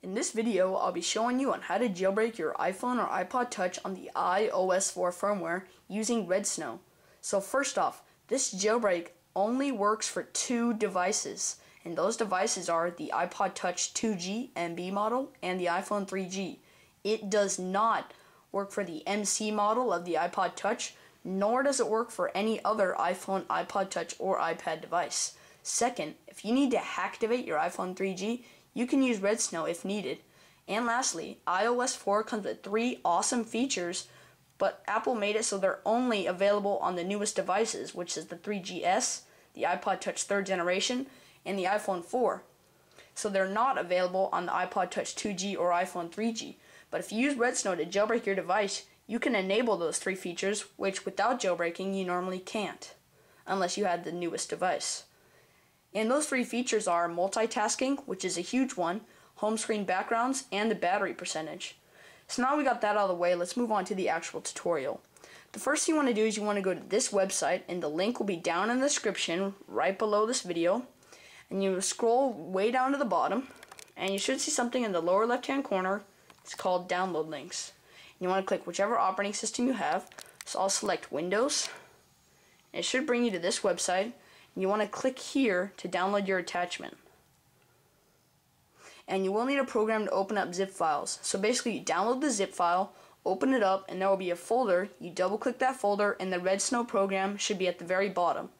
In this video, I'll be showing you on how to jailbreak your iPhone or iPod Touch on the iOS 4 firmware using Redsn0w. So first off, this jailbreak only works for two devices, and those devices are the iPod Touch 2G MB model and the iPhone 3G. It does not work for the MC model of the iPod Touch, nor does it work for any other iPhone, iPod Touch, or iPad device. Second, if you need to activate your iPhone 3G, you can use Redsn0w if needed. And lastly, iOS 4 comes with three awesome features, but Apple made it so they're only available on the newest devices, which is the 3GS, the iPod Touch 3rd generation, and the iPhone 4. So they're not available on the iPod Touch 2G or iPhone 3G. But if you use Redsn0w to jailbreak your device, you can enable those three features, which without jailbreaking you normally can't, unless you had the newest device. And those three features are multitasking, which is a huge one, home screen backgrounds, and the battery percentage. So now we got that out of the way, let's move on to the actual tutorial. The first thing you want to do is you want to go to this website, and the link will be down in the description right below this video. And you scroll way down to the bottom, and you should see something in the lower left hand corner. It's called download links. And you want to click whichever operating system you have. So I'll select Windows. It should bring you to this website you want to click here to download your attachment. And you will need a program to open up zip files. So basically you download the zip file, open it up, and there will be a folder. You double click that folder and the Redsn0w program should be at the very bottom.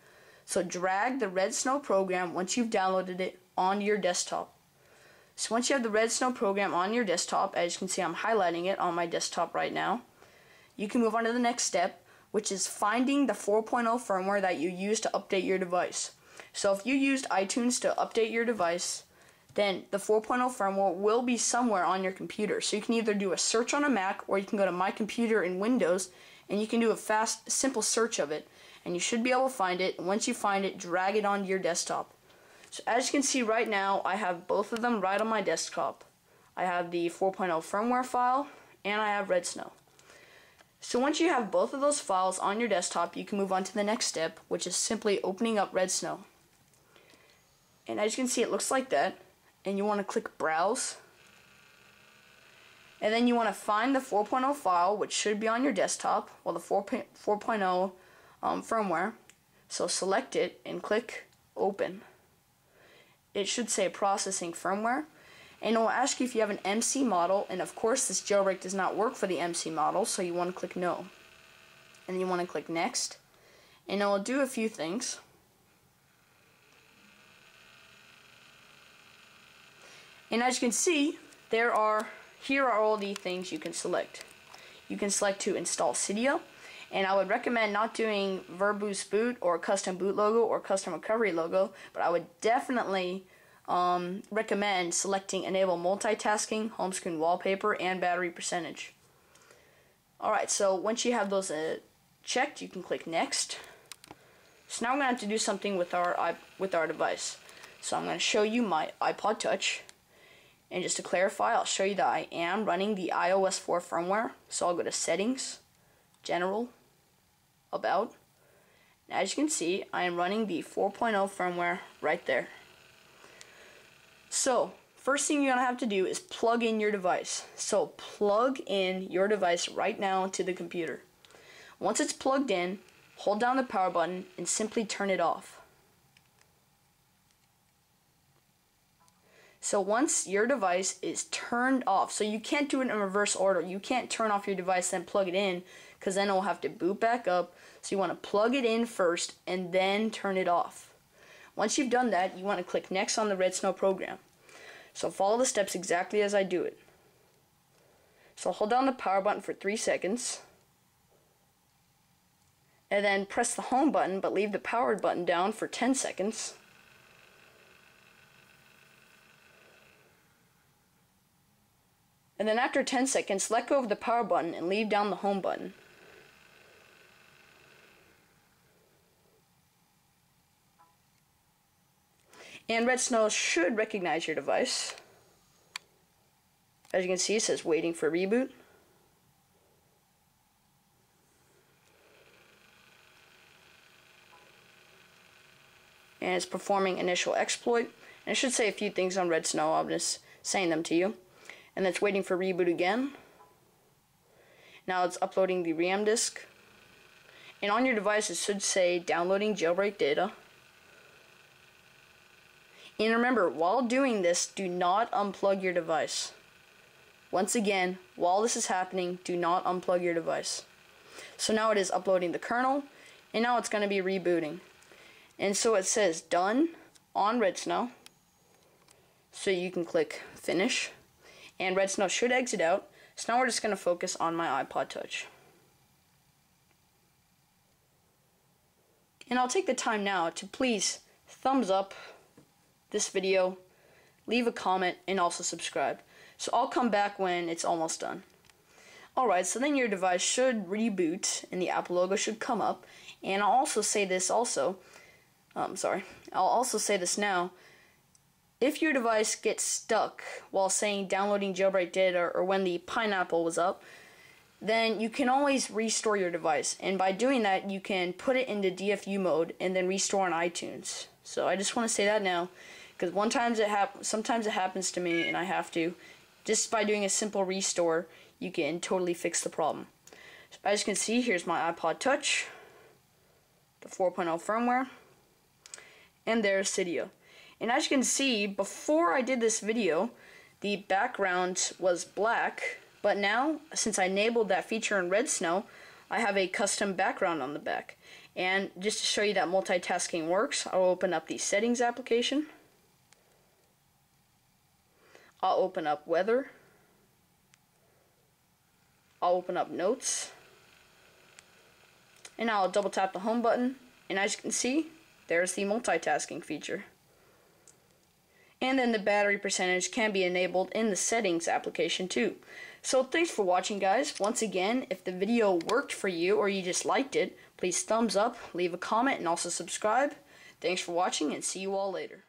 So drag the Redsn0w program once you've downloaded it onto your desktop. So once you have the Redsn0w program on your desktop, as you can see I'm highlighting it on my desktop right now, you can move on to the next step which is finding the 4.0 firmware that you use to update your device. So if you used iTunes to update your device, then the 4.0 firmware will be somewhere on your computer. So you can either do a search on a Mac or you can go to My Computer in Windows and you can do a fast, simple search of it. And you should be able to find it. And once you find it, drag it onto your desktop. So as you can see right now, I have both of them right on my desktop. I have the 4.0 firmware file and I have Redsn0w. So once you have both of those files on your desktop, you can move on to the next step, which is simply opening up Redsn0w. And as you can see, it looks like that. And you want to click Browse. And then you want to find the 4.0 file, which should be on your desktop, well, the 4.0 um, firmware. So select it and click Open. It should say Processing Firmware and it will ask you if you have an MC model and of course this jailbreak does not work for the MC model so you want to click no. And you want to click next. And it will do a few things. And as you can see there are here are all the things you can select. You can select to install Cydia and I would recommend not doing verbose boot or custom boot logo or custom recovery logo but I would definitely um, recommend selecting enable multitasking, home screen wallpaper, and battery percentage. Alright, so once you have those uh, checked, you can click next. So now I'm going to have to do something with our with our device. So I'm going to show you my iPod Touch. And just to clarify, I'll show you that I am running the iOS 4 firmware. So I'll go to Settings, General, About. And as you can see, I am running the 4.0 firmware right there. So, first thing you're going to have to do is plug in your device. So, plug in your device right now to the computer. Once it's plugged in, hold down the power button and simply turn it off. So once your device is turned off, so you can't do it in reverse order. You can't turn off your device and plug it in because then it will have to boot back up. So you want to plug it in first and then turn it off. Once you've done that, you want to click next on the Redsn0w program. So follow the steps exactly as I do it. So hold down the power button for 3 seconds. And then press the home button but leave the powered button down for 10 seconds. And then after 10 seconds, let go of the power button and leave down the home button. And Redsn0w should recognize your device. As you can see, it says waiting for reboot. And it's performing initial exploit. And it should say a few things on Redsn0w. I'm just saying them to you. and it's waiting for reboot again. Now it's uploading the RAM disk. And on your device it should say downloading jailbreak data. And remember, while doing this, do not unplug your device. Once again, while this is happening, do not unplug your device. So now it is uploading the kernel, and now it's going to be rebooting. And so it says done on Redsn0w. So you can click finish, and Redsn0w should exit out. So now we're just going to focus on my iPod Touch. And I'll take the time now to please thumbs up this video, leave a comment, and also subscribe. So I'll come back when it's almost done. Alright, so then your device should reboot and the Apple logo should come up. And I'll also say this also, um, sorry, I'll also say this now. If your device gets stuck while saying downloading jailbreak data or when the pineapple was up, then you can always restore your device. And by doing that, you can put it into DFU mode and then restore on iTunes. So I just want to say that now, because one times it hap- sometimes it happens to me, and I have to. Just by doing a simple restore, you can totally fix the problem. So as you can see, here's my iPod Touch, the 4.0 firmware, and there's Cydia. And as you can see, before I did this video, the background was black, but now, since I enabled that feature in Redsn0w, I have a custom background on the back. And just to show you that multitasking works, I'll open up the settings application. I'll open up weather. I'll open up notes. And I'll double tap the home button. And as you can see, there's the multitasking feature. And then the battery percentage can be enabled in the settings application too. So thanks for watching guys. Once again, if the video worked for you or you just liked it, please thumbs up, leave a comment, and also subscribe. Thanks for watching and see you all later.